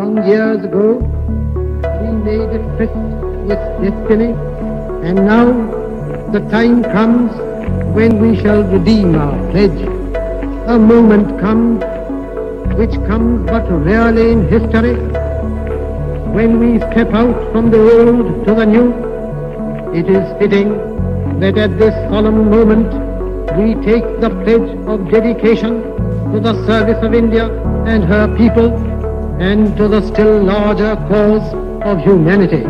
long years ago, we made a tryst with destiny, and now the time comes when we shall redeem our pledge. A moment comes, which comes but rarely in history, when we step out from the old to the new. It is fitting that at this solemn moment we take the pledge of dedication to the service of India and her people and to the still larger cause of humanity.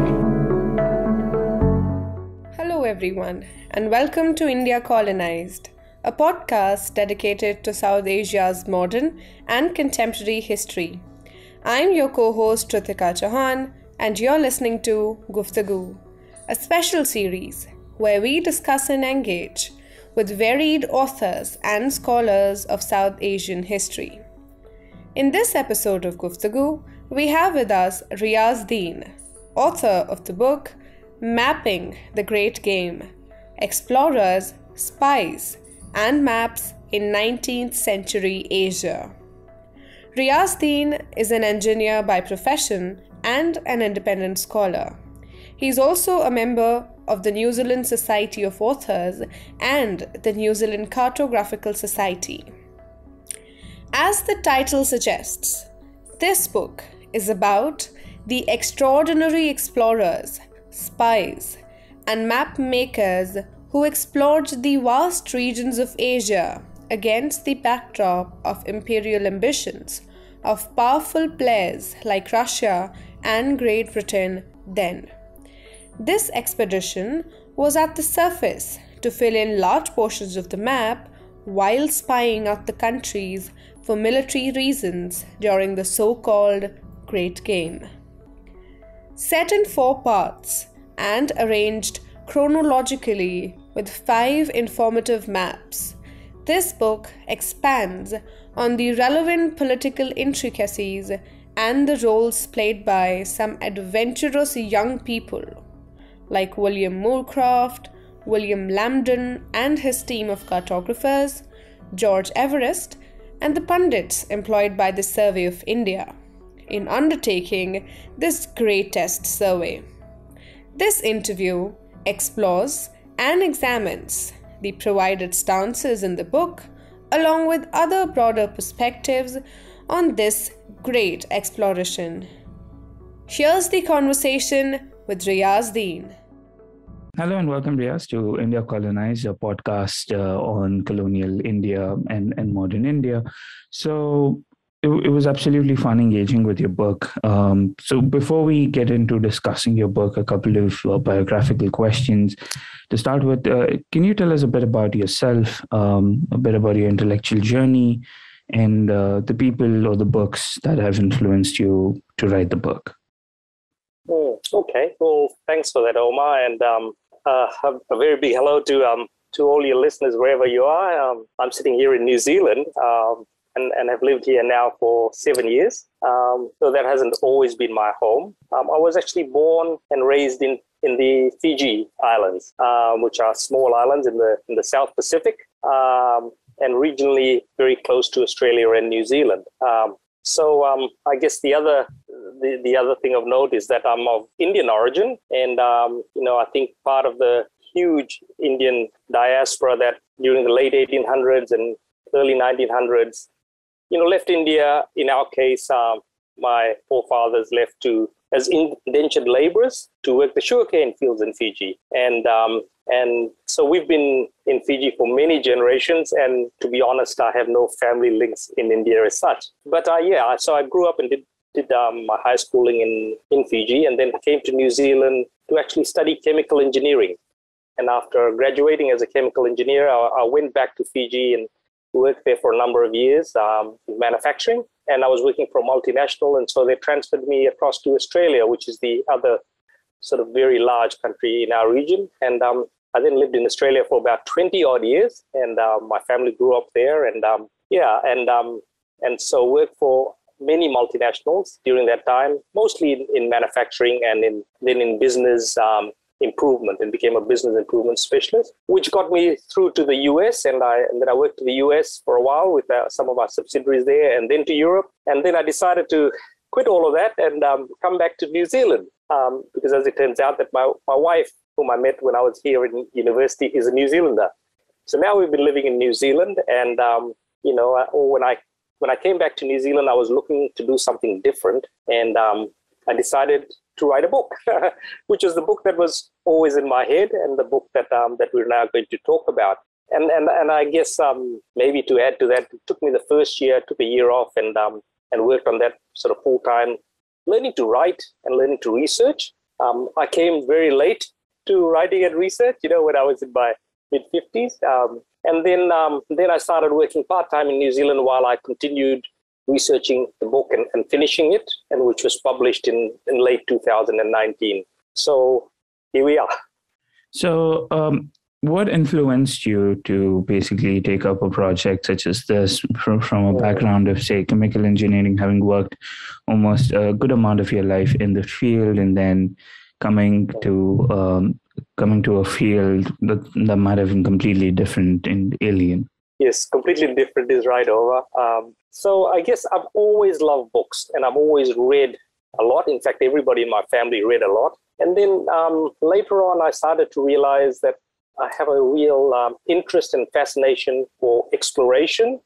Hello, everyone, and welcome to India Colonized, a podcast dedicated to South Asia's modern and contemporary history. I'm your co host Ritika Chauhan, and you're listening to Guftagu, a special series where we discuss and engage with varied authors and scholars of South Asian history. In this episode of Guftagu, we have with us Riaz Dean, author of the book Mapping the Great Game Explorers, Spies, and Maps in 19th Century Asia. Riaz Dean is an engineer by profession and an independent scholar. He is also a member of the New Zealand Society of Authors and the New Zealand Cartographical Society. As the title suggests, this book is about the extraordinary explorers, spies, and map makers who explored the vast regions of Asia against the backdrop of imperial ambitions of powerful players like Russia and Great Britain then. This expedition was at the surface to fill in large portions of the map while spying out the countries for military reasons during the so called Great Game. Set in four parts and arranged chronologically with five informative maps, this book expands on the relevant political intricacies and the roles played by some adventurous young people like William Moorcroft, William Lambton and his team of cartographers, George Everest, and the pundits employed by the Survey of India in undertaking this great test survey. This interview explores and examines the provided stances in the book, along with other broader perspectives on this great exploration. Here's the conversation with Riaz Dean. Hello and welcome, Riaz, to India Colonized, a podcast uh, on colonial India and, and modern India. So it, it was absolutely fun engaging with your book. Um, so before we get into discussing your book, a couple of uh, biographical questions. To start with, uh, can you tell us a bit about yourself, um, a bit about your intellectual journey, and uh, the people or the books that have influenced you to write the book? Mm, okay. Well, thanks for that, Omar. And um, uh, a very big hello to um, to all your listeners wherever you are. Um, I'm sitting here in New Zealand um, and, and have lived here now for seven years. Um, so that hasn't always been my home. Um, I was actually born and raised in, in the Fiji Islands, um, which are small islands in the in the South Pacific and regionally very close to Australia and New Zealand. So I guess the other the, the other thing of note is that I'm of Indian origin. And, um, you know, I think part of the huge Indian diaspora that during the late 1800s and early 1900s, you know, left India. In our case, um, my forefathers left to as indentured laborers to work the sugarcane fields in Fiji. And um, and so we've been in Fiji for many generations. And to be honest, I have no family links in India as such. But uh, yeah, so I grew up and did did um, my high schooling in, in Fiji and then came to New Zealand to actually study chemical engineering. And after graduating as a chemical engineer, I, I went back to Fiji and worked there for a number of years um, in manufacturing. And I was working for a multinational. And so they transferred me across to Australia, which is the other sort of very large country in our region. And um, I then lived in Australia for about 20 odd years. And uh, my family grew up there. And um, yeah, and, um, and so worked for many multinationals during that time, mostly in, in manufacturing and in, then in business um, improvement and became a business improvement specialist, which got me through to the US. And, I, and then I worked to the US for a while with uh, some of our subsidiaries there and then to Europe. And then I decided to quit all of that and um, come back to New Zealand. Um, because as it turns out, that my, my wife, whom I met when I was here in university, is a New Zealander. So now we've been living in New Zealand, and um, you know, when I when I came back to New Zealand, I was looking to do something different, and um, I decided to write a book, which is the book that was always in my head, and the book that um, that we're now going to talk about. And and and I guess um, maybe to add to that, it took me the first year, took a year off, and um, and worked on that sort of full time, learning to write and learning to research. Um, I came very late to writing and research, you know, when I was in my mid 50s. Um, and then, um, then I started working part time in New Zealand while I continued researching the book and, and finishing it, and which was published in, in late 2019. So here we are. So, um, what influenced you to basically take up a project such as this from, from a background of say chemical engineering having worked almost a good amount of your life in the field and then coming to um, coming to a field that, that might have been completely different and alien. Yes completely different is right over. Um, so i guess i've always loved books and i've always read a lot. In fact everybody in my family read a lot. And then um, later on i started to realize that I have a real um, interest and fascination for exploration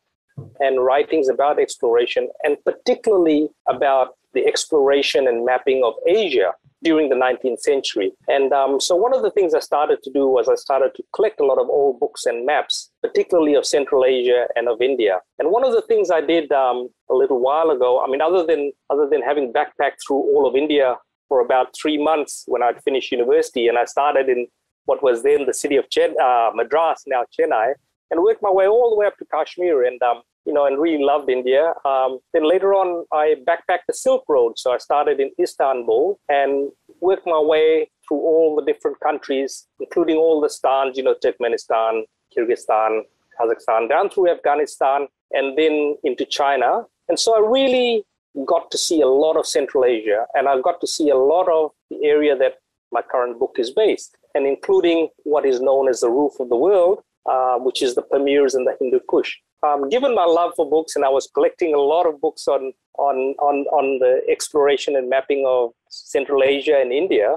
and writings about exploration, and particularly about the exploration and mapping of Asia during the 19th century. And um, so, one of the things I started to do was I started to collect a lot of old books and maps, particularly of Central Asia and of India. And one of the things I did um, a little while ago, I mean, other than other than having backpacked through all of India for about three months when I'd finished university, and I started in what was then the city of Chen, uh, Madras, now Chennai, and worked my way all the way up to Kashmir and, um, you know, and really loved India. Um, then later on, I backpacked the Silk Road. So I started in Istanbul and worked my way through all the different countries, including all the stans, you know, Turkmenistan, Kyrgyzstan, Kazakhstan, down through Afghanistan, and then into China. And so I really got to see a lot of Central Asia, and I got to see a lot of the area that my current book is based and including what is known as the roof of the world, uh, which is the Pamirs and the Hindu Kush. Um, given my love for books, and I was collecting a lot of books on, on, on, on the exploration and mapping of Central Asia and India,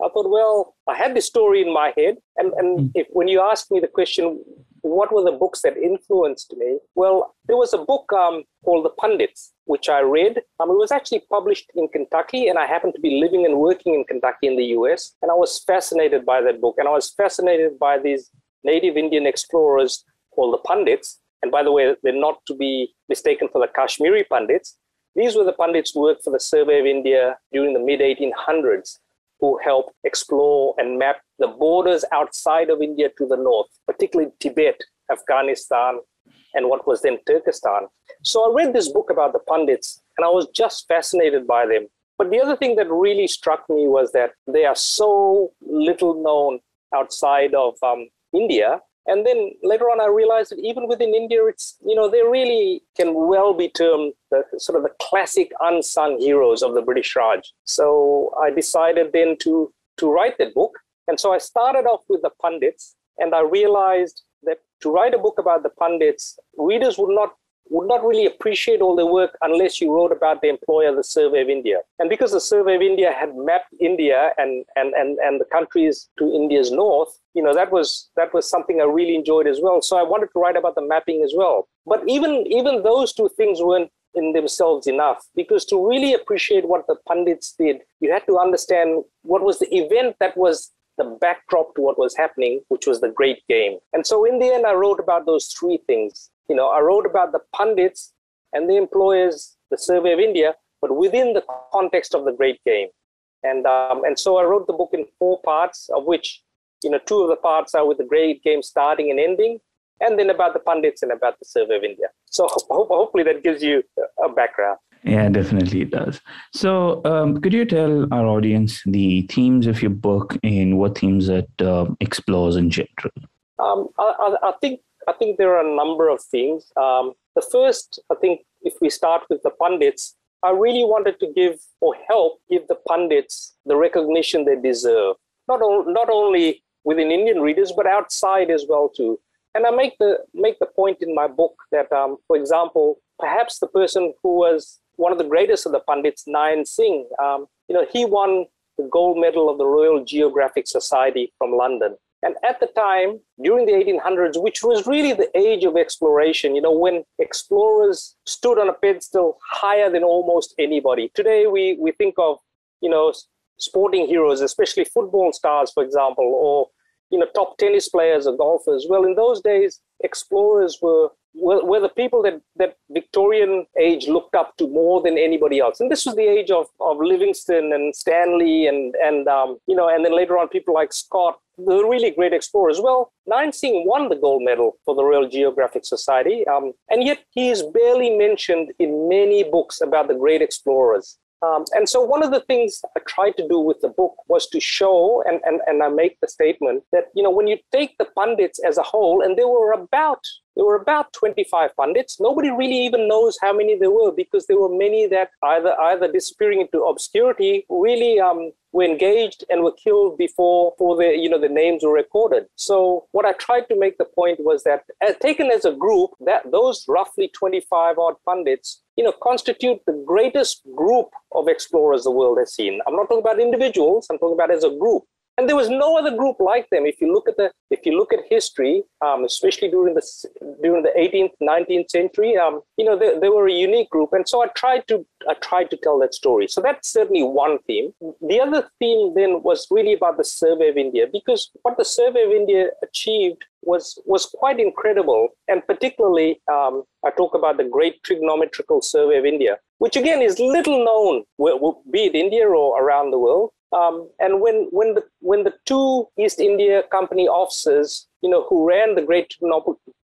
I thought, well, I had this story in my head. And, and mm. if, when you ask me the question, what were the books that influenced me? Well, there was a book um, called The Pundits, which I read. Um, it was actually published in Kentucky, and I happened to be living and working in Kentucky in the US. And I was fascinated by that book. And I was fascinated by these native Indian explorers called the Pundits. And by the way, they're not to be mistaken for the Kashmiri Pundits. These were the Pundits who worked for the Survey of India during the mid 1800s who helped explore and map the borders outside of India to the north, particularly Tibet, Afghanistan, and what was then Turkestan. So I read this book about the Pandits and I was just fascinated by them. But the other thing that really struck me was that they are so little known outside of um, India and then later on, I realized that even within India, it's, you know, they really can well be termed the sort of the classic unsung heroes of the British Raj. So I decided then to, to write that book. And so I started off with the pundits, and I realized that to write a book about the pundits, readers would not would not really appreciate all their work unless you wrote about the employer, the Survey of India. And because the Survey of India had mapped India and, and, and, and the countries to India's north, you know, that was that was something I really enjoyed as well. So I wanted to write about the mapping as well. But even even those two things weren't in themselves enough because to really appreciate what the pundits did, you had to understand what was the event that was the backdrop to what was happening, which was the great game. And so in the end, I wrote about those three things you know, I wrote about the pundits and the employers, the Survey of India, but within the context of the Great Game. And um, and so I wrote the book in four parts, of which you know two of the parts are with the Great Game starting and ending, and then about the pundits and about the Survey of India. So ho- hopefully that gives you a background. Yeah, definitely it does. So, um, could you tell our audience the themes of your book and what themes it uh, explores in general? Um, I, I, think I think there are a number of things. Um, the first, I think, if we start with the pundits, I really wanted to give or help give the pundits the recognition they deserve, not, o- not only within Indian readers, but outside as well too. And I make the make the point in my book that, um, for example, perhaps the person who was one of the greatest of the pundits, Nain Singh, um, you know, he won the gold medal of the Royal Geographic Society from London. And at the time, during the 1800s, which was really the age of exploration, you know, when explorers stood on a pedestal higher than almost anybody. Today, we, we think of, you know, sporting heroes, especially football stars, for example, or, you know, top tennis players or golfers. Well, in those days, explorers were were, were the people that, that Victorian age looked up to more than anybody else. And this was the age of, of Livingstone and Stanley and, and um, you know, and then later on people like Scott, the really great explorers. Well, Singh won the gold medal for the Royal Geographic Society, um, and yet he is barely mentioned in many books about the great explorers. Um, and so one of the things I tried to do with the book was to show, and, and, and I make the statement that, you know, when you take the pundits as a whole, and there were about there were about 25 pundits. Nobody really even knows how many there were because there were many that either either disappearing into obscurity, really um, were engaged and were killed before, before the you know the names were recorded. So what I tried to make the point was that uh, taken as a group, that those roughly 25 odd pundits you know, constitute the greatest group of explorers the world has seen. I'm not talking about individuals, I'm talking about as a group and there was no other group like them. If you look at the if you look at history um, especially during the during the 18th 19th century um, you know they, they, were a unique group. And so i tried to i tried to tell that story. So that's certainly one theme. The other theme then was really about the survey of india because what the survey of india achieved was was quite incredible. And particularly um, i talk about the great trigonometrical survey of india which again is little known be it india or around the world um, and when when the when the two East India Company officers, you know, who ran the Great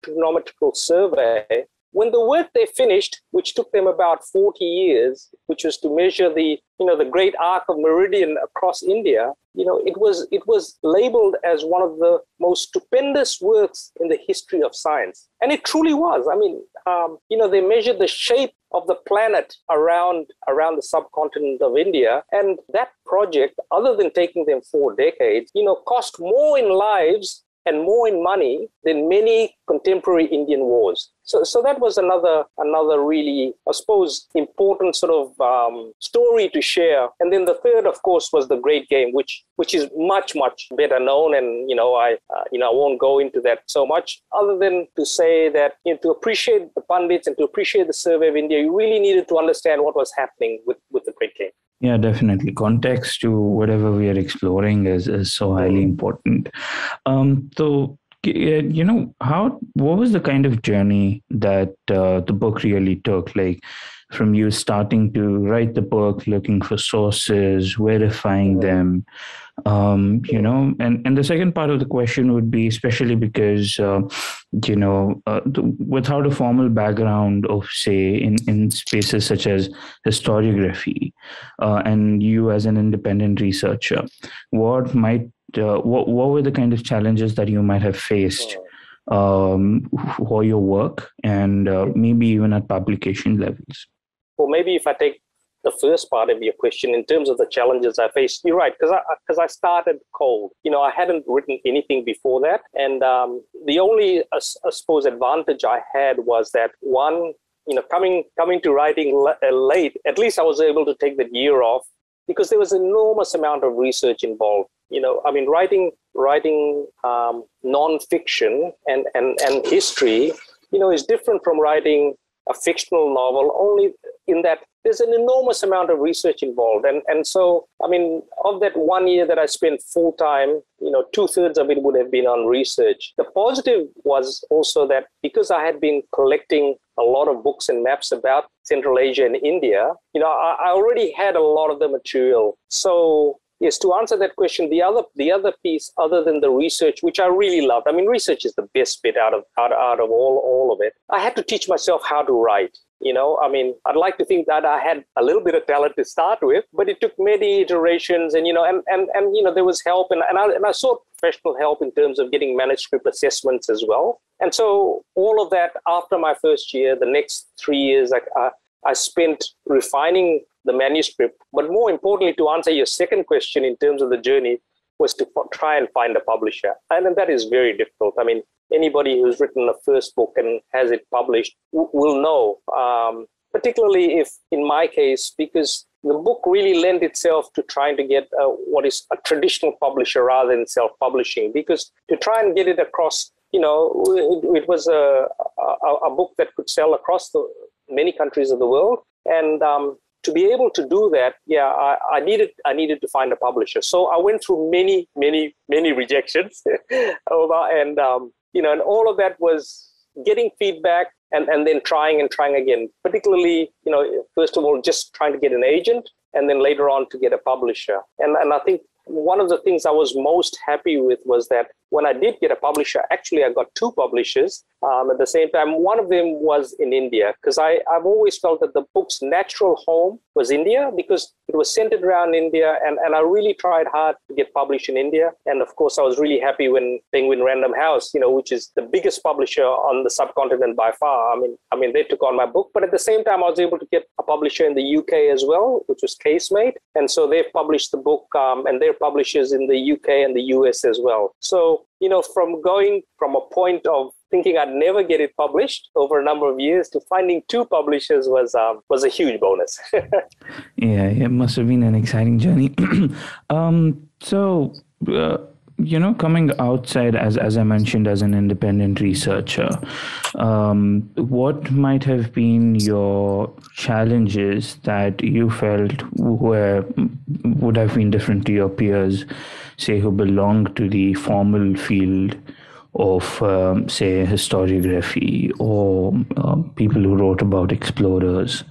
Trigonometrical Survey, when the work they finished, which took them about 40 years, which was to measure the, you know, the great arc of meridian across India, you know, it was it was labeled as one of the most stupendous works in the history of science, and it truly was. I mean, um, you know, they measured the shape of the planet around around the subcontinent of India, and that project, other than taking them four decades, you know, cost more in lives and more in money than many contemporary Indian wars. So, so that was another another really, I suppose, important sort of um, story to share. And then the third, of course, was the Great Game, which which is much much better known. And you know, I uh, you know I won't go into that so much, other than to say that you know, to appreciate the pundits and to appreciate the survey of India, you really needed to understand what was happening with with the Great Game. Yeah, definitely. Context to whatever we are exploring is, is so highly important. Um, so, you know, how what was the kind of journey that uh, the book really took? Like, from you starting to write the book, looking for sources, verifying them, um, you know and and the second part of the question would be especially because uh, you know uh, the, without a formal background of say in in spaces such as historiography uh, and you as an independent researcher what might uh, what what were the kind of challenges that you might have faced um, for your work and uh, maybe even at publication levels well maybe if i take the first part of your question in terms of the challenges I faced. You're right, because I because I started cold. You know, I hadn't written anything before that, and um, the only I, suppose advantage I had was that one, you know, coming coming to writing uh, late, at least I was able to take that year off because there was an enormous amount of research involved. You know, I mean, writing writing um, nonfiction and and and history, you know, is different from writing a fictional novel only in that there's an enormous amount of research involved. And, and so, I mean, of that one year that I spent full time, you know, two thirds of it would have been on research. The positive was also that because I had been collecting a lot of books and maps about Central Asia and India, you know, I, I already had a lot of the material. So yes to answer that question the other the other piece other than the research which i really loved i mean research is the best bit out of out, out of all all of it i had to teach myself how to write you know, I mean, I'd like to think that I had a little bit of talent to start with, but it took many iterations and, you know, and, and, and you know, there was help and, and, I, and I sought professional help in terms of getting manuscript assessments as well. And so all of that after my first year, the next three years, I, I, I spent refining the manuscript. But more importantly, to answer your second question in terms of the journey, was to try and find a publisher. And that is very difficult. I mean, anybody who's written a first book and has it published will know um, particularly if, in my case, because the book really lent itself to trying to get uh, what is a traditional publisher rather than self-publishing. Because to try and get it across, you know, it, it was a, a, a book that could sell across the many countries of the world, and um, to be able to do that, yeah, I, I, needed I needed to find a publisher. So I went through many, many, many rejections, and um, you know, and all of that was getting feedback and, and then trying and trying again. Particularly, you know, first of all, just trying to get an agent, and then later on to get a publisher. And and I think one of the things I was most happy with was that when I did get a publisher, actually I got two publishers um, at the same time. One of them was in India because I've always felt that the book's natural home was India because it was centered around India and, and I really tried hard to get published in India. And of course, I was really happy when Penguin Random House, you know, which is the biggest publisher on the subcontinent by far. I mean, I mean, they took on my book, but at the same time, I was able to get a publisher in the UK as well, which was Casemate. And so they published the book um, and they're publishers in the UK and the US as well. So you know, from going from a point of thinking I'd never get it published over a number of years to finding two publishers was um, was a huge bonus. yeah, it must have been an exciting journey. um, so. Uh, you know coming outside as as i mentioned as an independent researcher um, what might have been your challenges that you felt were would have been different to your peers say who belong to the formal field of um, say historiography or uh, people who wrote about explorers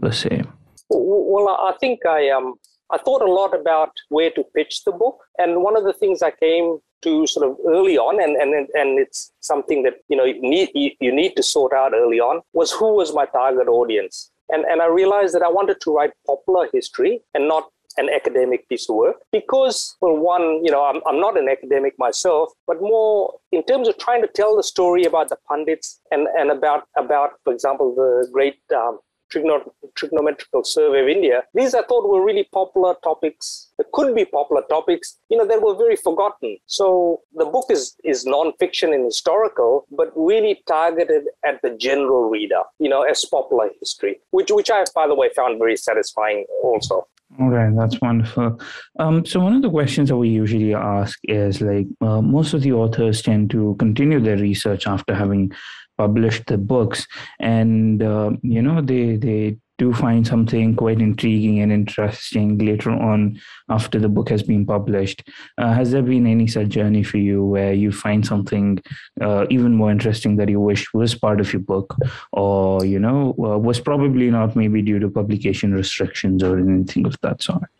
per se well i think i um I thought a lot about where to pitch the book. And one of the things I came to sort of early on, and, and, and it's something that, you know, you need, you need to sort out early on, was who was my target audience. And, and I realized that I wanted to write popular history and not an academic piece of work because well one you know I'm, I'm not an academic myself but more in terms of trying to tell the story about the pundits and and about about for example the great um, trigonometrical survey of India. These I thought were really popular topics that could be popular topics, you know, that were very forgotten. So the book is, is non-fiction and historical, but really targeted at the general reader, you know, as popular history, which, which I, by the way, found very satisfying also. All right, that's wonderful. Um, so one of the questions that we usually ask is like uh, most of the authors tend to continue their research after having published the books and uh, you know they they do find something quite intriguing and interesting later on after the book has been published. Uh, has there been any such journey for you where you find something uh, even more interesting that you wish was part of your book? Or you know uh, was probably not maybe due to publication restrictions or anything of that sort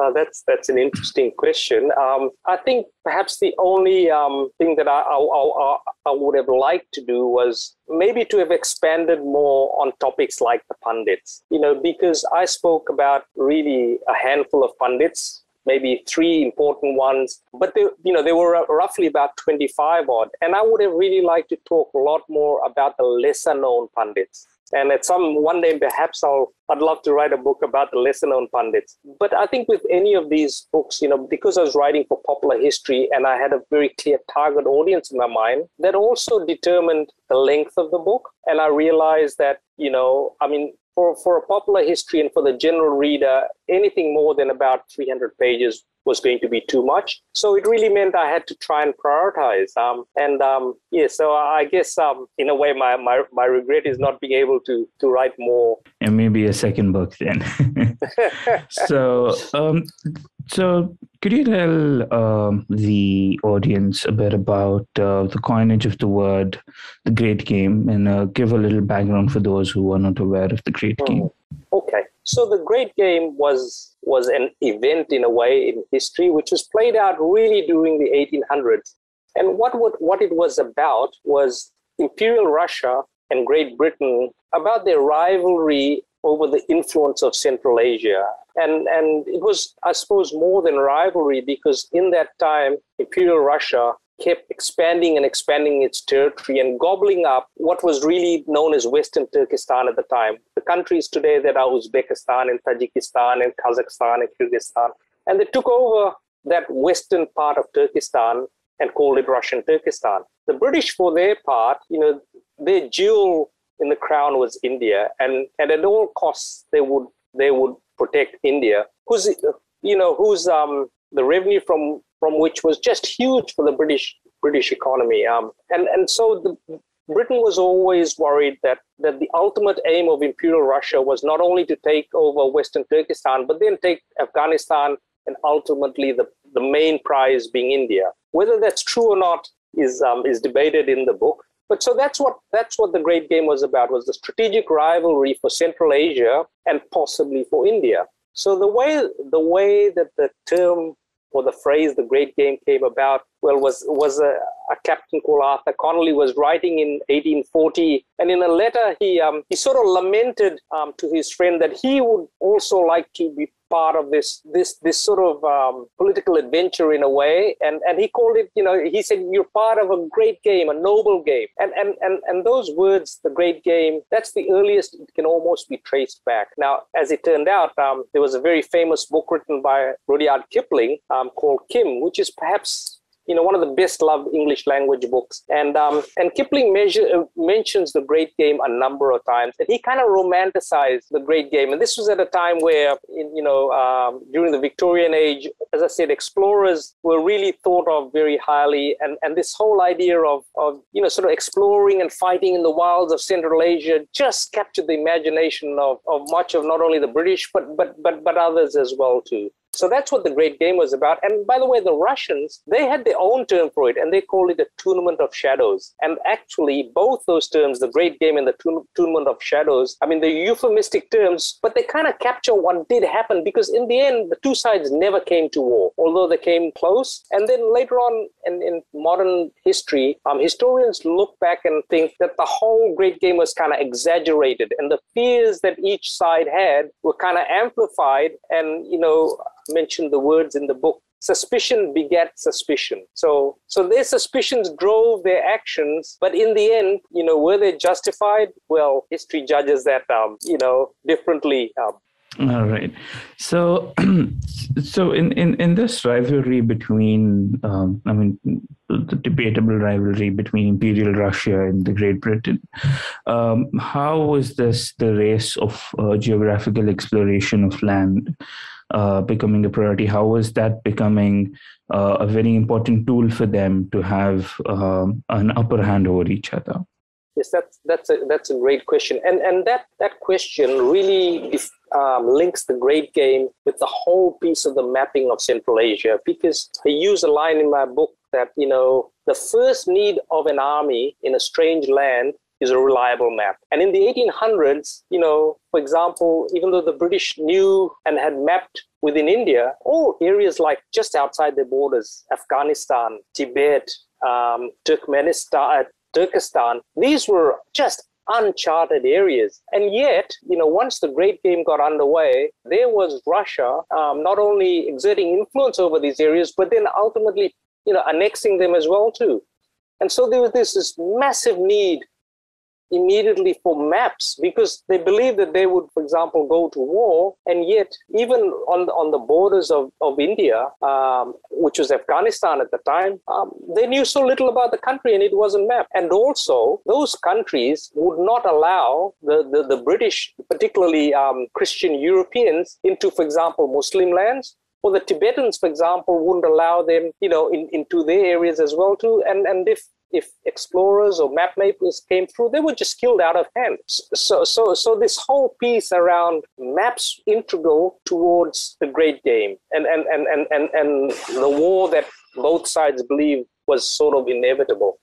uh, that's that's an interesting question. Um, I think perhaps the only um, thing that I, I, I, I, would have liked to do was maybe to have expanded more on topics like the pundits. You know, because I spoke about really a handful of pundits maybe three important ones, but they, you know, they were roughly about 25 odd. And I would have really liked to talk a lot more about the lesser known pundits. And at some one day, perhaps I'll I'd love to write a book about the lesser known pundits. But I think with any of these books, you know, because I was writing for popular history and I had a very clear target audience in my mind, that also determined the length of the book. And I realized that, you know, I mean, for, for a popular history and for the general reader, anything more than about 300 pages was going to be too much. So it really meant I had to try and prioritize. Um, and um, yeah, so I guess um, in a way, my, my, my regret is not being able to, to write more. And maybe a second book then. so, um, so could you tell um, the audience a bit about uh, the coinage of the word, the Great Game, and uh, give a little background for those who are not aware of the Great Game? Hmm. Okay. So the Great Game was was an event in a way in history, which was played out really during the 1800s. And what what, what it was about was Imperial Russia and Great Britain about their rivalry over the influence of Central Asia. And, and it was, I suppose, more than rivalry because in that time, Imperial Russia kept expanding and expanding its territory and gobbling up what was really known as Western Turkestan at the time. The countries today that are Uzbekistan and Tajikistan and Kazakhstan and Kyrgyzstan. And they took over that western part of Turkestan and called it Russian Turkestan. The British, for their part, you know, their jewel in the crown was India, and, and at all costs they would they would protect India, who's you know whose um, the revenue from from which was just huge for the British British economy. Um, and and so the, Britain was always worried that that the ultimate aim of Imperial Russia was not only to take over Western Turkestan, but then take Afghanistan and ultimately the, the main prize being India. Whether that's true or not is um, is debated in the book. But so that's what that's what the Great Game was about was the strategic rivalry for Central Asia and possibly for India. So the way the way that the term or the phrase the great game came about. Well was was a, a, captain called arthur connolly was writing in 1840 and in a letter he um, he sort of lamented um, to his friend that he would also like to be part of this this this sort of um, political adventure in a way. And and he called it you know he said you're part of a great game a noble game. And and and, and those words the great game that's the earliest it can almost be traced back. Now as it turned out um, there was a very famous book written by rudyard kipling um, called kim which is perhaps you know one of the best loved English language books. And um, and Kipling measure, uh, mentions the Great Game a number of times, and he kind of romanticized the Great Game. And this was at a time where you know um, during the Victorian age, as I said, explorers were really thought of very highly, and and this whole idea of of you know sort of exploring and fighting in the wilds of Central Asia just captured the imagination of, of much of not only the British but but but but others as well too. So that's what the Great Game was about. And by the way, the Russians, they had their own term for it and they called it a tournament of shadows. And actually, both those terms, the Great Game and the tournament of shadows, I mean, they're euphemistic terms, but they kind of capture what did happen because in the end, the two sides never came to war, although they came close. And then later on in, in modern history, um, historians look back and think that the whole Great Game was kind of exaggerated and the fears that each side had were kind of amplified. And, you know, mentioned the words in the book suspicion begets suspicion. So so their suspicions drove their actions but in the end you know were they justified? Well history judges that um, you know differently um, all right. So, so in, in, in this rivalry between, um, I mean, the debatable rivalry between Imperial Russia and the Great Britain, um, how was this the race of uh, geographical exploration of land uh, becoming a priority? How is that becoming uh, a very important tool for them to have um, an upper hand over each other? Yes, that's that's a that's a great question, and and that that question really um, links the Great Game with the whole piece of the mapping of Central Asia. Because I use a line in my book that you know the first need of an army in a strange land is a reliable map. And in the 1800s, you know, for example, even though the British knew and had mapped within India, all areas like just outside their borders, Afghanistan, Tibet, um, Turkmenistan, Turkestan, these were just uncharted areas. And yet, you know, once the Great Game got underway, there was Russia um, not only exerting influence over these areas, but then ultimately, you know, annexing them as well too. And so there was this, this massive need immediately for maps because they believed that they would, for example, go to war. And yet, even on, on the borders of, of India, um, which was Afghanistan at the time, um, they knew so little about the country and it wasn't mapped. And also, those countries would not allow the, the, the British, particularly um, Christian Europeans, into, for example, Muslim lands or the Tibetans, for example, wouldn't allow them, you know, in, into their areas as well too. And and if if explorers or map makers came through, they were just killed out of hand. So, so, so this whole piece around maps integral towards the great game and, and, and, and, and, and the war that both sides believe was sort of inevitable.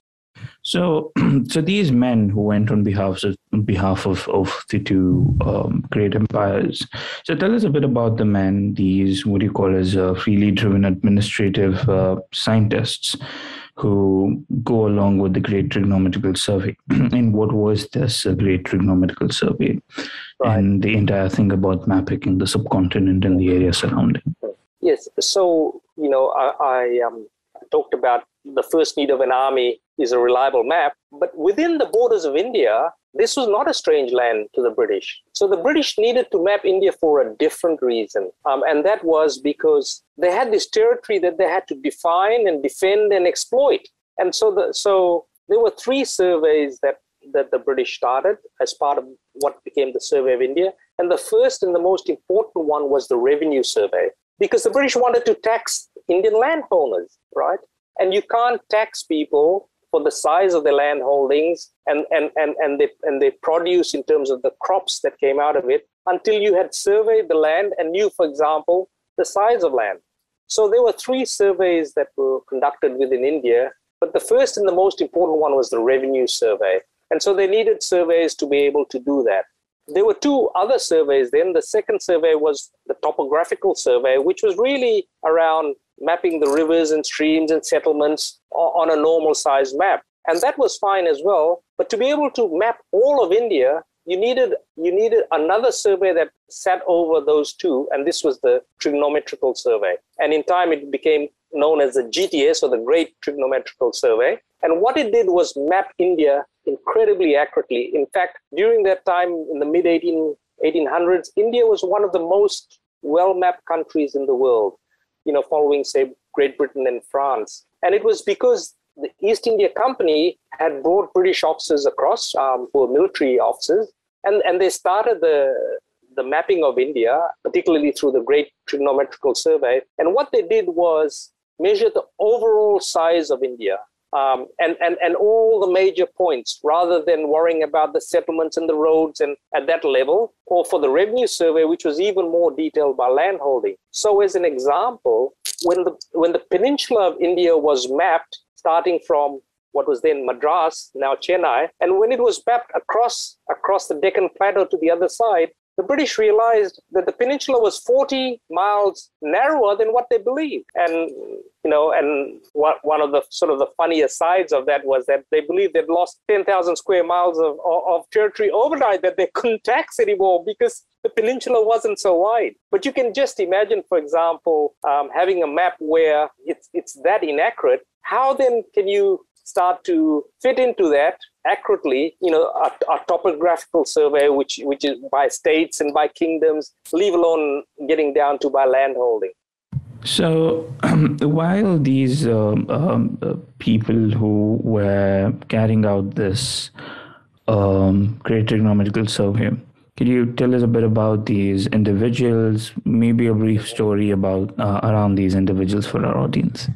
So, so these men who went on behalf of on behalf of, of the two um, great empires. So, tell us a bit about the men. These what do you call as uh, freely driven administrative uh, scientists who go along with the Great Trigonometrical Survey. and what was this Great Trigonometrical Survey? Right. And the entire thing about mapping the subcontinent and the area surrounding. Yes. So, you know, I, I um, talked about the first need of an army is a reliable map. But within the borders of India, this was not a strange land to the British. So the British needed to map India for a different reason. Um, and that was because they had this territory that they had to define and defend and exploit. And so, the, so there were three surveys that that the British started as part of what became the Survey of India. And the first and the most important one was the Revenue Survey, because the British wanted to tax Indian landowners, right? And you can't tax people for the size of their land holdings and, and, and, and, they, and they produce in terms of the crops that came out of it until you had surveyed the land and knew, for example, the size of land. So there were three surveys that were conducted within India, but the first and the most important one was the revenue survey. And so they needed surveys to be able to do that. There were two other surveys then. The second survey was the topographical survey, which was really around mapping the rivers and streams and settlements on a normal sized map. And that was fine as well. But to be able to map all of India, you needed you needed another survey that sat over those two, and this was the trigonometrical survey. And in time, it became known as the GTS or the Great Trigonometrical Survey. And what it did was map India incredibly accurately. In fact, during that time in the mid 1800s, India was one of the most well mapped countries in the world, you know, following, say, Great Britain and France. And it was because the East India Company had brought British officers across um, who were military officers, and, and they started the the mapping of India, particularly through the Great Trigonometrical Survey. And what they did was measure the overall size of India um, and, and, and all the major points rather than worrying about the settlements and the roads and at that level, or for the revenue survey, which was even more detailed by landholding. So, as an example, when the, when the peninsula of India was mapped, starting from what was then Madras, now Chennai, and when it was mapped across across the Deccan Plateau to the other side, the British realized that the peninsula was 40 miles narrower than what they believed. And, you know, and one, of the sort of the funniest sides of that was that they believed they'd lost 10,000 square miles of, of, of territory overnight that they couldn't tax anymore because the peninsula wasn't so wide. But you can just imagine, for example, um, having a map where it's, it's that inaccurate. How then can you start to fit into that accurately, you know, a, a, topographical survey, which which is by states and by kingdoms, leave alone getting down to by landholding. So, um, while these um, um, uh, people who were carrying out this um, great trigonometrical survey, can you tell us a bit about these individuals? Maybe a brief story about uh, around these individuals for our audience.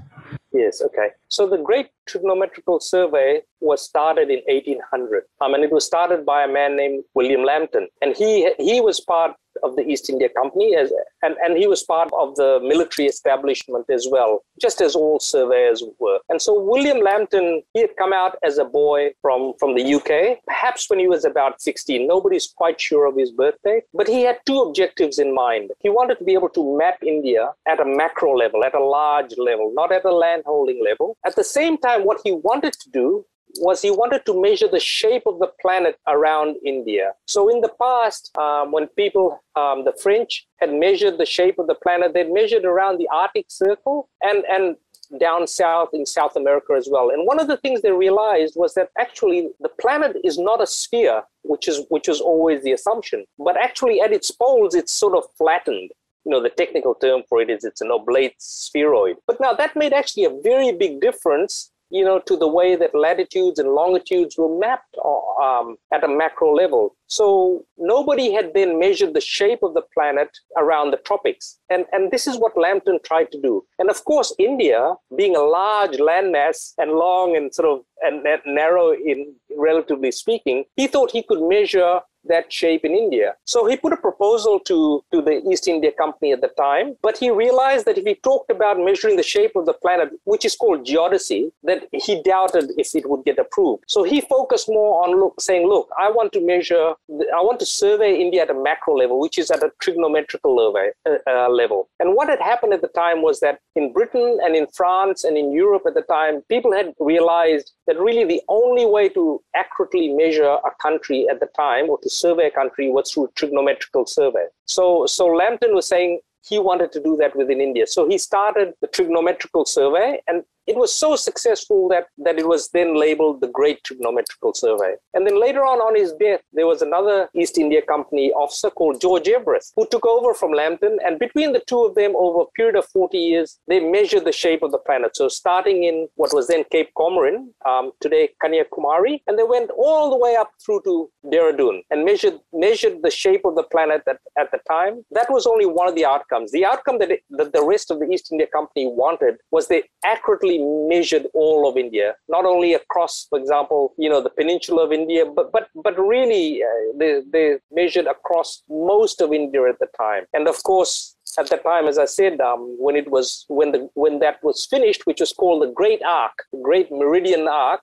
Okay. So the Great Trigonometrical Survey was started in 1800. Um, and it was started by a man named William Lambton. And he, he was part of the East India Company as, and, and he was part of the military establishment as well, just as all surveyors were. And so William Lambton, he had come out as a boy from, from the UK, perhaps when he was about 16. Nobody's quite sure of his birthday, but he had two objectives in mind. He wanted to be able to map India at a macro level, at a large level, not at a landholding level. At the same time, what he wanted to do was he wanted to measure the shape of the planet around India. So in the past, um, when people, um, the French, had measured the shape of the planet, they'd measured around the Arctic Circle and and down south in South America as well. And one of the things they realized was that actually the planet is not a sphere, which is which was always the assumption, but actually at its poles it's sort of flattened you know the technical term for it is it's an oblate spheroid but now that made actually a very big difference you know, to the way that latitudes and longitudes were mapped uh, um, at a macro level. So nobody had then measured the shape of the planet around the tropics. And, and this is what Lambton tried to do. And of course, India, being a large landmass and long and sort of and narrow in relatively speaking, he thought he could measure that shape in India. So he put a proposal to, to the East India Company at the time, but he realized that if he talked about measuring the shape of the planet, which is called geodesy, that he doubted if it would get approved. So he focused more on look, saying, look, I want to measure, I want to survey India at a macro level, which is at a trigonometrical level. Uh, uh, level. And what had happened at the time was that in Britain and in France and in Europe at the time, people had realized that really the only way to accurately measure a country at the time or to survey a country was through trigonometrical survey. So, so Lambton was saying he wanted to do that within India. So he started the trigonometrical survey and it was so successful that, that it was then labeled the Great Trigonometrical Survey. And then later on, on his death, there was another East India Company officer called George Everest who took over from Lambton. And between the two of them, over a period of 40 years, they measured the shape of the planet. So starting in what was then Cape Comorin, um, today Kanyakumari, and they went all the way up through to Dehradun and measured measured the shape of the planet at, at the time. That was only one of the outcomes. The outcome that, it, that the rest of the East India Company wanted was they accurately measured all of India, not only across, for example, you know, the peninsula of India, but but but really uh, they, they measured across most of India at the time. And of course, at that time, as I said, um, when it was when the when that was finished, which was called the Great Arc, the Great Meridian Arc,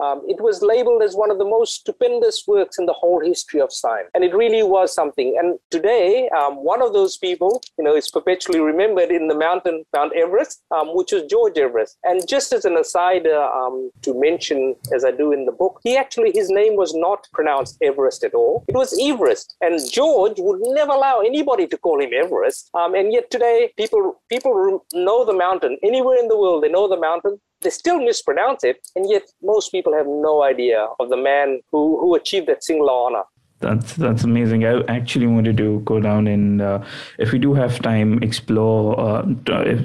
um, it was labeled as one of the most stupendous works in the whole history of science. And it really was something. And today, um, one of those people, you know, is perpetually remembered in the mountain, Mount Everest, um, which was George Everest. And just as an aside uh, um, to mention, as I do in the book, he actually, his name was not pronounced Everest at all. It was Everest. And George would never allow anybody to call him Everest. Um, and yet today, people, people know the mountain. Anywhere in the world, they know the mountain they still mispronounce it, and yet most people have no idea of the man who, who achieved that single honor. That's that's amazing. I actually wanted to go down and, uh, if we do have time, explore. Uh,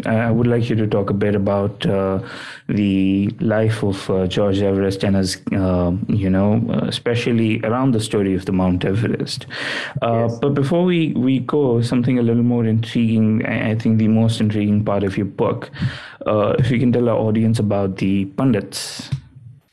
I would like you to talk a bit about uh, the life of uh, George Everest and his, uh, you know, especially around the story of the Mount Everest. Uh, yes. But before we we go, something a little more intriguing. I think the most intriguing part of your book. if you can tell our audience about the pundits.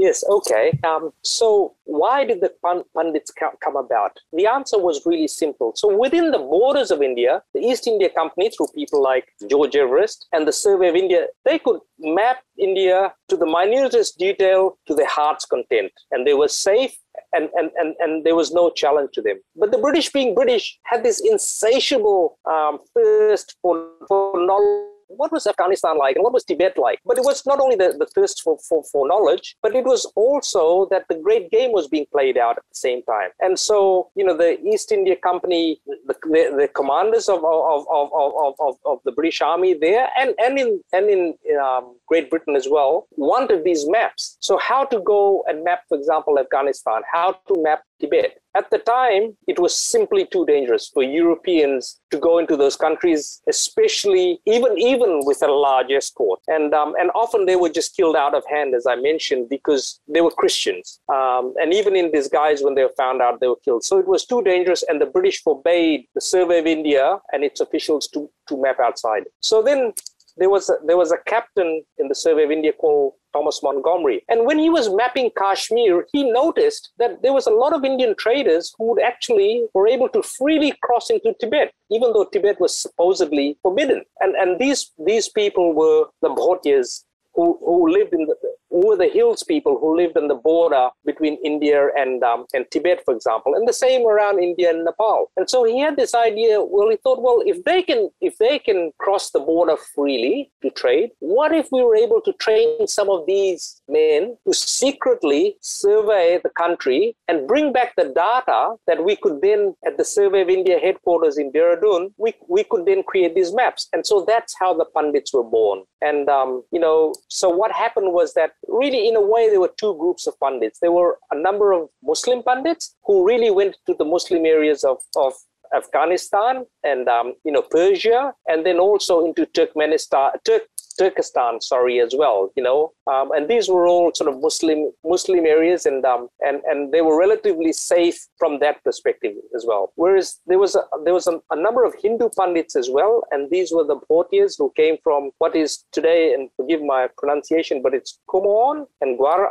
Yes, okay. Um, so, why did the Pandits come about? The answer was really simple. So, within the borders of India, the East India Company, through people like George Everest and the Survey of India, they could map India to the minutest detail to their heart's content. And they were safe and, and, and, and there was no challenge to them. But the British, being British, had this insatiable um, thirst for, for knowledge what was Afghanistan like and what was Tibet like? But it was not only the, the thirst for, for, for knowledge, but it was also that the great game was being played out at the same time. And so, you know, the East India Company, the, the, the commanders of, of, of, of, of, of the British Army there and, and in, and in um, Great Britain as well, wanted these maps. So, how to go and map, for example, Afghanistan, how to map Tibet. At the time, it was simply too dangerous for Europeans to go into those countries, especially even even with a large escort. And um, and often they were just killed out of hand, as I mentioned, because they were Christians. Um, and even in disguise, when they were found out, they were killed. So it was too dangerous, and the British forbade the Survey of India and its officials to to map outside. So then there was a, there was a captain in the Survey of India called Thomas Montgomerie. And when he was mapping Kashmir, he noticed that there was a lot of Indian traders who would actually were able to freely cross into Tibet, even though Tibet was supposedly forbidden. And and these these people were the Bhotias who, who lived in the who were the hills people who lived on the border between India and um, and Tibet, for example, and the same around India and Nepal. And so he had this idea. Well, he thought, well, if they can if they can cross the border freely to trade, what if we were able to train some of these men to secretly survey the country and bring back the data that we could then, at the Survey of India headquarters in Dehradun, we we could then create these maps. And so that's how the pundits were born. And um, you know, so what happened was that really, in a way, there were two groups of pundits. There were a number of Muslim pundits who really went to the Muslim areas of, of Afghanistan and um, you know Persia, and then also into Turkmenistan, Turk, Turkestan, sorry, as well. You know, um, and these were all sort of Muslim Muslim areas, and um, and and they were relatively safe from that perspective as well. Whereas there was a, there was a, a number of Hindu pundits as well, and these were the Bhotias who came from what is today, and forgive my pronunciation, but it's Kumaon and Gwar,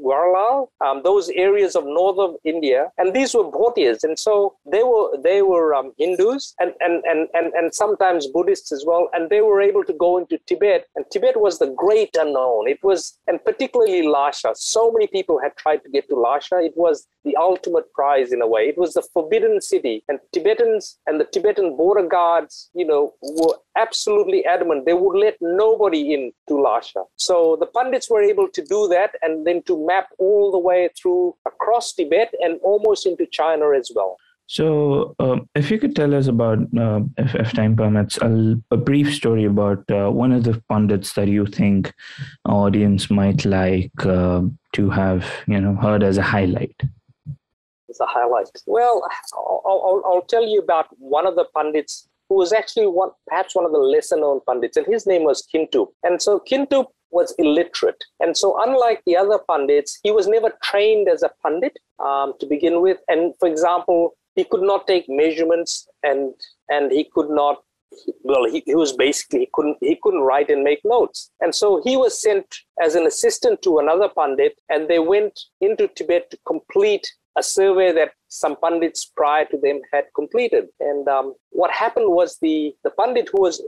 Guarlal, um, those areas of northern India, and these were Bhotias, and so they were they were um, Hindus and, and and and and sometimes Buddhists as well, and they were able to go into Tibet, and Tibet was the great unknown. It was, and particularly Lhasa. So many people had tried to get to Lhasa. It was the ultimate prize in a way. It was the forbidden city, and Tibetans and the Tibetan border guards, you know, were absolutely adamant they would let nobody in to Lhasa. So the pundits were able to do that, and then to map all the way through across Tibet and almost into China as well. So, um, if you could tell us about, uh, if, if, time permits, a, a brief story about uh, one of the pundits that you think our audience might like uh, to have, you know, heard as a highlight. As a highlight. Well, I'll, I'll, I'll tell you about one of the pundits who was actually one, perhaps one of the lesser known pundits, and his name was Kintup. And so Kintup was illiterate. And so, unlike the other pundits, he was never trained as a pundit um, to begin with. And for example, he could not take measurements and and he could not well he, he was basically he couldn't he couldn't write and make notes and so he was sent as an assistant to another pandit and they went into tibet to complete a survey that some pundits prior to them had completed. And um, what happened was the, the pundit who was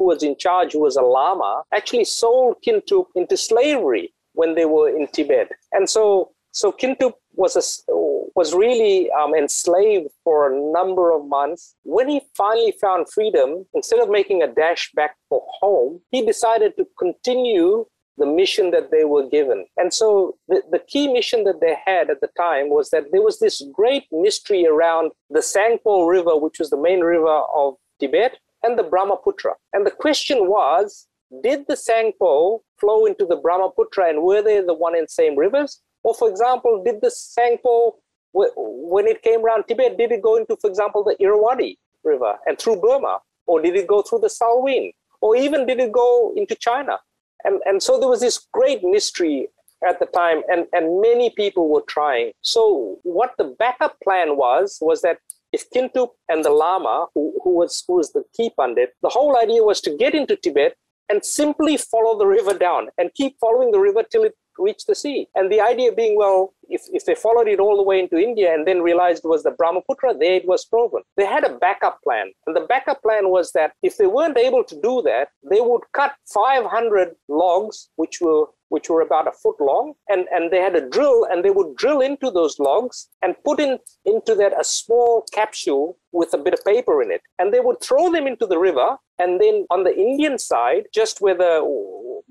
who, was in charge, who was a lama, actually sold Kintup into slavery when they were in Tibet. And so so Kintup was a, was really um, enslaved for a number of months. When he finally found freedom, instead of making a dash back for home, he decided to continue the mission that they were given. And so the, the key mission that they had at the time was that there was this great mystery around the Tsangpo River, which was the main river of Tibet, and the Brahmaputra. And the question was, did the Tsangpo flow into the Brahmaputra and were they the one and same rivers? Or for example, did the Tsangpo, when it came around Tibet, did it go into, for example, the Irrawaddy River and through Burma? Or did it go through the Salween? Or even did it go into China? And, and so there was this great mystery at the time, and, and many people were trying. So what the backup plan was, was that if Kintup and the Lama, who, who, was, who was the key pundit, the whole idea was to get into Tibet and simply follow the river down and keep following the river till it reached the sea. And the idea being, well, if, if they followed it all the way into India and then realized it was the Brahmaputra, there it was proven. They had a backup plan. And the backup plan was that if they weren't able to do that, they would cut 500 logs, which were which were about a foot long, and, and they had a drill, and they would drill into those logs and put in into that a small capsule with a bit of paper in it. And they would throw them into the river, and then on the Indian side, just where the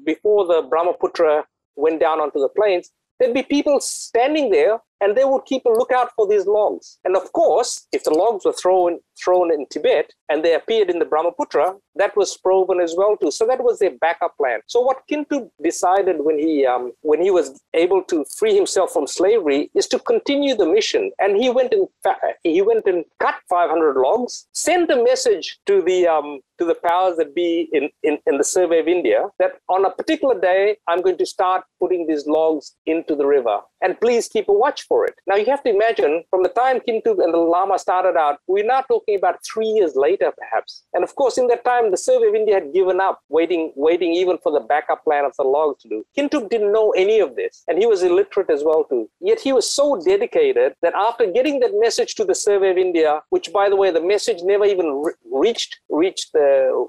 before the Brahmaputra went down onto the plains, there'd be people standing there and they would keep a lookout for these logs. And of course, if the logs were thrown thrown in Tibet and they appeared in the Brahmaputra, that was proven as well too. So that was their backup plan. So what Kintup decided when he um, when he was able to free himself from slavery is to continue the mission. And he went and he went and cut 500 logs, sent a message to the um, to the powers that be in, in, in the survey of India that on a particular day, I'm going to start putting these logs into the river. And please keep a watch for it. Now you have to imagine from the time Kintup and the Lama started out, we're now talking about three years later, perhaps. And of course, in that time, the Survey of India had given up, waiting, waiting even for the backup plan of the logs to do. Kintup didn't know any of this, and he was illiterate as well too. Yet he was so dedicated that after getting that message to the Survey of India, which by the way, the message never even re- reached reached the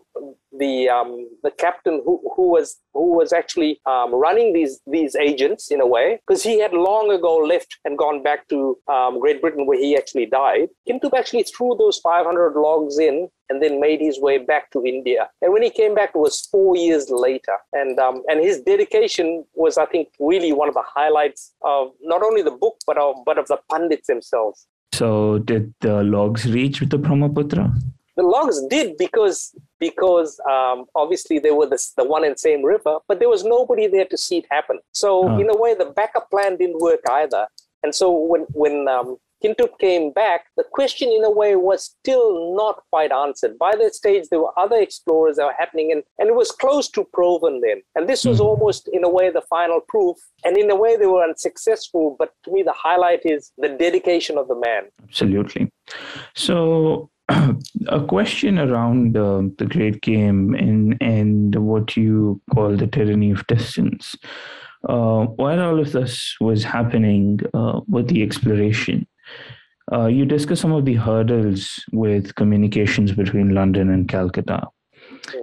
the um, the captain who, who was who was actually um, running these these agents in a way because he had long ago left and gone back to um, Great Britain where he actually died. Kintup actually threw those 500 logs in and then made his way back to India. And when he came back, it was four years later. And um, and his dedication was, I think, really one of the highlights of not only the book but of but of the pundits themselves. So did the logs reach the Brahmaputra? The logs did because because um, obviously they were the, the one and same river, but there was nobody there to see it happen. So oh. in a way, the backup plan didn't work either. And so when when um, Kintup came back, the question in a way was still not quite answered. By that stage, there were other explorers that were happening, and, and it was close to proven then. And this was mm. almost, in a way, the final proof. And in a way, they were unsuccessful. But to me, the highlight is the dedication of the man. Absolutely. So a question around uh, the great game and and what you call the tyranny of distance. Uh, while all of this was happening uh, with the exploration, uh, you discuss some of the hurdles with communications between London and Calcutta,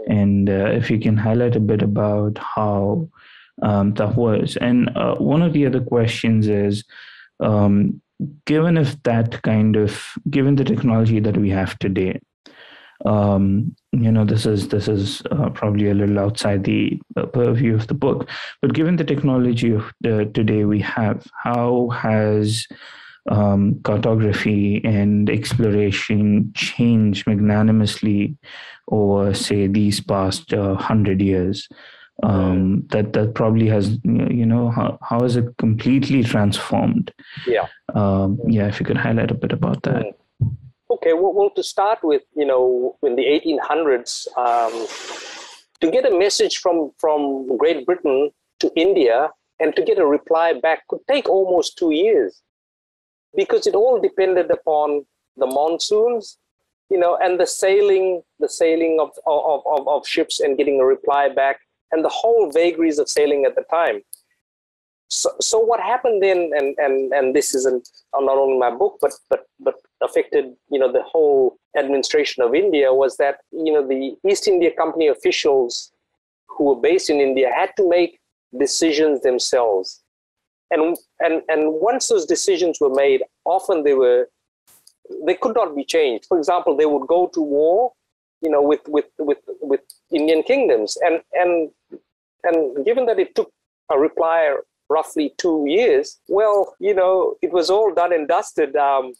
and uh, if you can highlight a bit about how um, that was. And uh, one of the other questions is. Um, given if that kind of given the technology that we have today um, you know this is this is uh, probably a little outside the uh, purview of the book but given the technology of the, today we have how has um, cartography and exploration changed magnanimously over, say, these past uh, hundred years. Um, that that probably has you know how, how is it completely transformed? Yeah, um, yeah. If you could highlight a bit about that. Mm. Okay, well, well, to start with, you know, in the 1800s, um, to get a message from from Great Britain to India and to get a reply back could take almost two years because it all depended upon the monsoons you know and the sailing the sailing of of, of, of ships and getting a reply back and the whole vagaries of sailing at the time so, so what happened then and, and and this isn't not only my book but but but affected you know the whole administration of india was that you know the east india company officials who were based in india had to make decisions themselves. And, and, and once those decisions were made, often they were, they could not be changed. For example, they would go to war, you know, with, with, with, with Indian kingdoms. And, and, and given that it took a reply roughly two years, well, you know, it was all done and dusted um,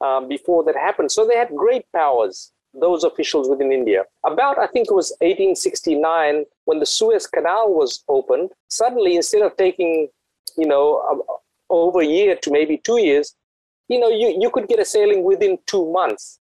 um, before that happened. So they had great powers those officials within India. About, I think it was 1869, when the Suez Canal was opened, suddenly instead of taking, you know, um, over a year to maybe two years, you know, you, you could get a sailing within two months.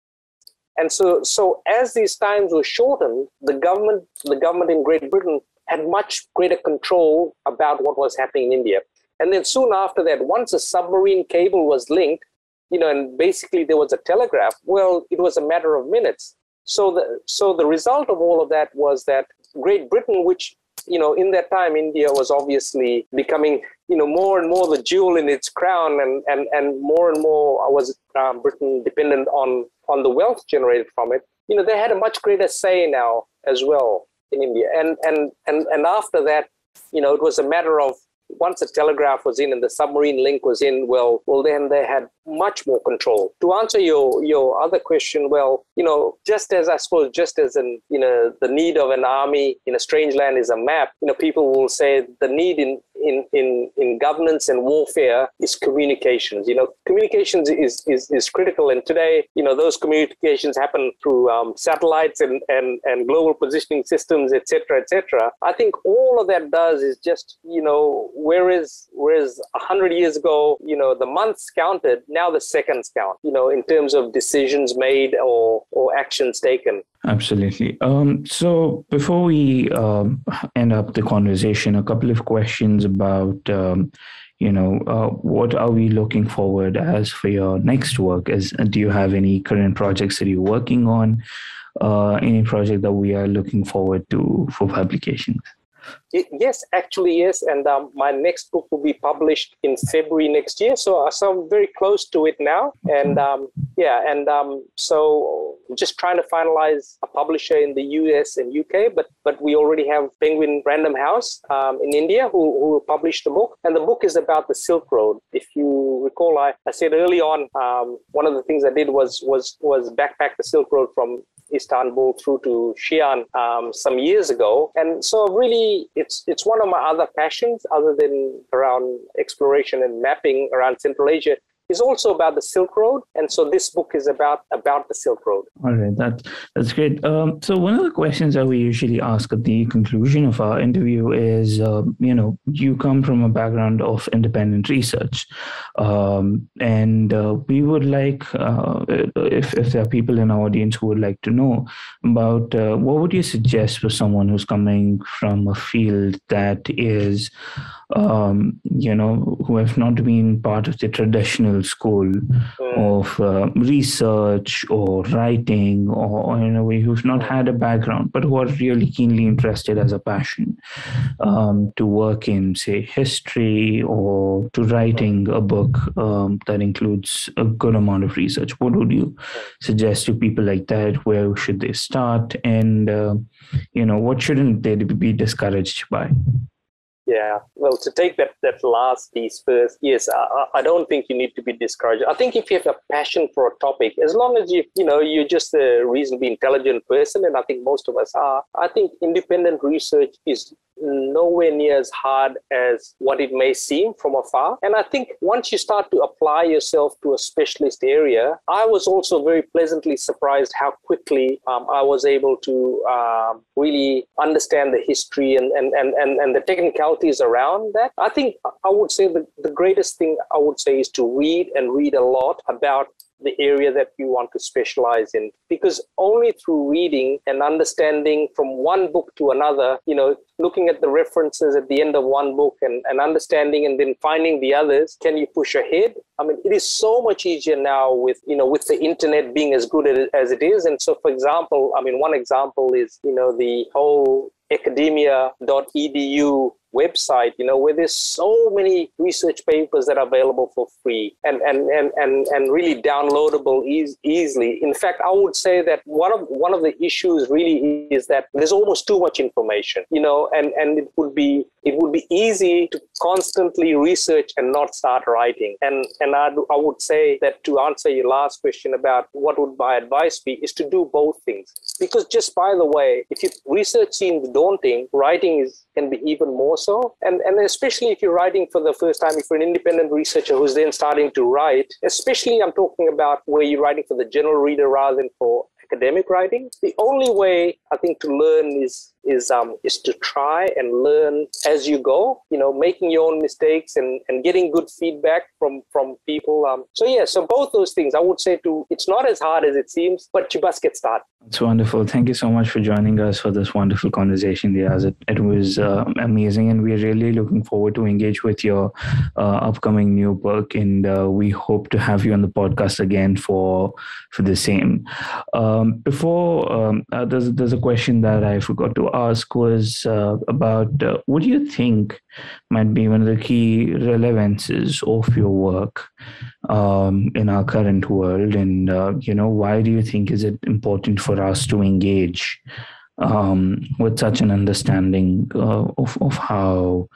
And so, so as these times were shortened, the government, the government in Great Britain had much greater control about what was happening in India. And then soon after that, once a submarine cable was linked, you know, and basically there was a telegraph. Well, it was a matter of minutes. So the so the result of all of that was that Great Britain, which you know in that time India was obviously becoming you know more and more the jewel in its crown, and and and more and more was um, Britain dependent on on the wealth generated from it. You know, they had a much greater say now as well in India, and and and and after that, you know, it was a matter of once the telegraph was in and the submarine link was in, well, well, then they had much more control. To answer your your other question, well, you know, just as I suppose, just as in you know the need of an army in a strange land is a map, you know, people will say the need in in in in governance and warfare is communications. You know, communications is is is critical, and today, you know, those communications happen through um, satellites and and and global positioning systems, etc., etc. I think all of that does is just you know, whereas whereas a hundred years ago, you know, the months counted now the seconds count, you know, in terms of decisions made or, or actions taken. Absolutely. Um, so before we um, end up the conversation, a couple of questions about, um, you know, uh, what are we looking forward as for your next work? As do you have any current projects that you're working on? Uh, any project that we are looking forward to for publication? Yes, actually, yes. And um, my next book will be published in February next year. So, uh, so I'm very close to it now. And um, yeah, and um, so just trying to finalize a publisher in the US and UK. But but we already have Penguin Random House um, in India who, who published the book. And the book is about the Silk Road. If you recall, I, I said early on, um, one of the things I did was was was backpack the Silk Road from Istanbul through to Xi'an um, some years ago. And so really it's it's one of my other passions other than around exploration and mapping around Central Asia is also about the Silk Road, and so this book is about about the Silk Road. All right, that that's great. Um, so one of the questions that we usually ask at the conclusion of our interview is, uh, you know, you come from a background of independent research, um, and uh, we would like, uh, if if there are people in our audience who would like to know about, uh, what would you suggest for someone who's coming from a field that is um, you know, who have not been part of the traditional school mm. of uh, research or writing, or, or, in a way who've not had a background, but who are really keenly interested as a passion um, to work in, say, history or to writing a book um, that includes a good amount of research. What would you suggest to people like that? Where should they start? And, uh, you know, what shouldn't they be discouraged by? Yeah, well, to take that, that last piece first, yes, I, I don't think you need to be discouraged. I think if you have a passion for a topic, as long as you, you know, you're just a reasonably intelligent person, and I think most of us are, I think independent research is nowhere near as hard as what it may seem from afar. And I think once you start to apply yourself to a specialist area, I was also very pleasantly surprised how quickly um, I was able to um, really understand the history and, and, and, and, and the technicalities around that. I think I would say the, the greatest thing I would say is to read and read a lot about the area that you want to specialize in. Because only through reading and understanding from one book to another you know looking at the references at the end of one book and, and understanding and then finding the others can you push ahead? I mean it is so much easier now with you know with the internet being as good as it is. And so for example i mean one example is you know the whole academia.edu website you know where there's so many research papers that are available for free and and and and, and really downloadable e- easily. In fact i would say that one of one of the issues really is that there's almost too much information you know and and it would be it would be easy to constantly research and not start writing. And and i, I would say that to answer your last question about what would my advice be is to do both things. Because just by the way if you research seems daunting writing is can be even more so. And, and especially if you're writing for the first time, if you're an independent researcher who's then starting to write, especially I'm talking about where you're writing for the general reader rather than for academic writing. The only way I think to learn is is um is to try and learn as you go. You know, making your own mistakes and and getting good feedback from from people. Um, so yeah, so both those things I would say to it's not as hard as it seems, but you must get started. It's wonderful. Thank you so much for joining us for this wonderful conversation, Riaz. It, it was uh, amazing, and we're really looking forward to engage with your uh, upcoming new book. And uh, we hope to have you on the podcast again for for the same. Um, before um, uh, there's there's a question that I forgot to ask was uh, about uh, what do you think might be one of the key relevances of your work um, in our current world, and you know why do you think is it important for us to engage um, with such an understanding uh, of, of how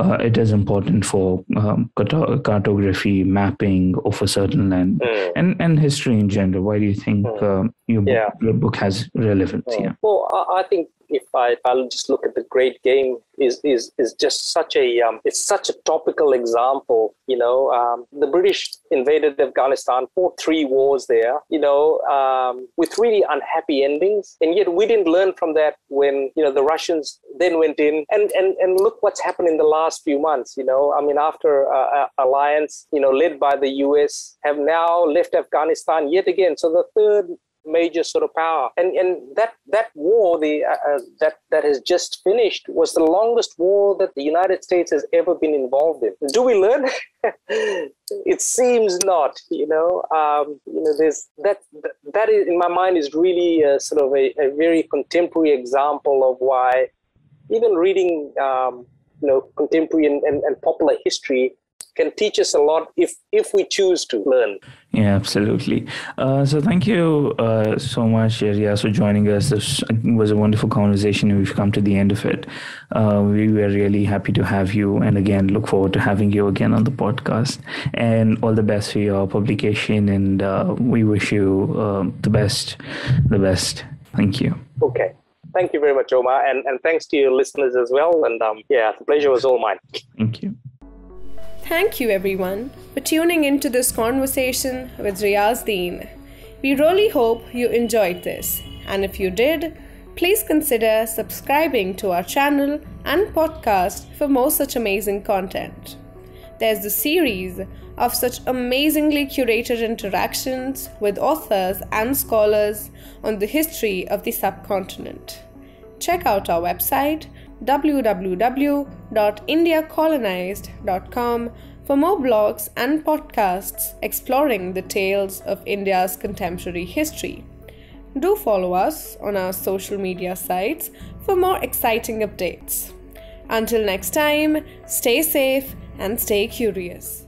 uh, it is important for um, cartography mapping of a certain land mm. and, and history in general. Why do you think mm. uh, your, yeah. book, your book has relevance? Mm. Yeah. Well, I, I think if I I'll just look at the great game is is is just such a um, it's such a topical example. You know, um, the British invaded Afghanistan, fought three wars there. You know, um, with really unhappy endings, and yet we didn't learn from that when you know the Russians then went in and and and look what's happened in the last few months. You know, I mean, after uh, uh alliance, you know, led by the U.S. have now left Afghanistan yet again. So the third major sort of power. And and that that war, the uh, uh, that that has just finished, was the longest war that the United States has ever been involved in. Do we learn? it seems not. You know, um, you know, there's that that is in my mind is really a, sort of a, a very contemporary example of why even reading um, you know contemporary and, and, and popular history can teach us a lot if if we choose to learn. Yeah, absolutely. Uh, so thank you uh, so much, Riaz, for joining us. This was a wonderful conversation, and we've come to the end of it. Uh, we were really happy to have you, and again, look forward to having you again on the podcast. And all the best for your publication, and uh, we wish you uh, the best, the best. Thank you. Okay. Thank you very much, Omar, and, and thanks to your listeners as well. And um, yeah, the pleasure was all mine. Thank you. Thank you, everyone, for tuning into this conversation with Riaz Dean. We really hope you enjoyed this, and if you did, please consider subscribing to our channel and podcast for more such amazing content. There's a series of such amazingly curated interactions with authors and scholars on the history of the subcontinent. Check out our website www.indiacolonised.com for more blogs and podcasts exploring the tales of India's contemporary history. Do follow us on our social media sites for more exciting updates. Until next time, stay safe and stay curious.